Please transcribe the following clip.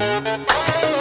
Música